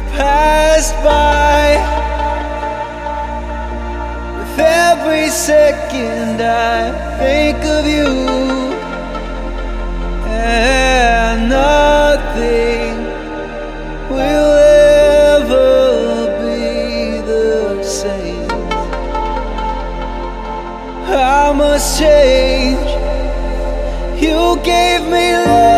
passed by. With every second I think of you, and nothing will ever be the same. I must change. You gave me love,